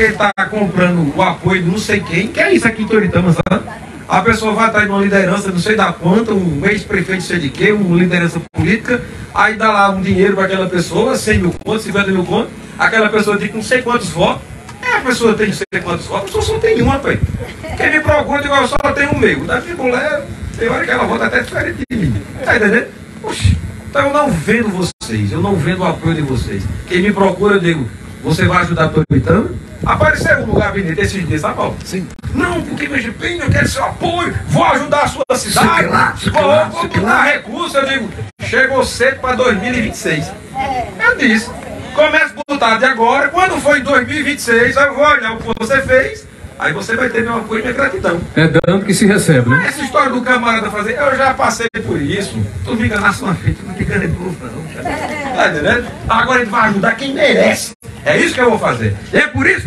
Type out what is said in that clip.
porque está comprando o apoio de não sei quem, que é isso aqui em Toritama, sabe? A pessoa vai estar em uma liderança, não sei da quanta, um ex-prefeito sei de quê, uma liderança política, aí dá lá um dinheiro para aquela pessoa, 100 mil contos, 50 mil contos, aquela pessoa tem não sei quantos votos, é, a pessoa tem não sei quantos votos, a pessoa só tem uma, pai. Quem me procura, eu só tenho um meio. Davi mulher, tem hora que ela vota até diferente de mim. Tá entendendo? Oxi. Então eu não vendo vocês, eu não vendo o apoio de vocês. Quem me procura, eu digo, você vai ajudar Toritama? Apareceu no gabinete esses dias, tá bom? Sim. Não, porque meu GPinho, eu quero seu apoio, vou ajudar a sua cidade, lá, vou, lá, vou botar recurso, eu digo, chegou cedo para 2026. Eu disse, começa a botar de agora, quando for em 2026, eu vou olhar o que você fez, aí você vai ter meu apoio e minha gratidão. É dando que se recebe, né? Essa história do camarada fazer, eu já passei por isso. Tu me enganasse uma vez, tu não te engana de novo, não. Tá entendendo? Agora ele vai ajudar quem merece. É isso que eu vou fazer. E é por isso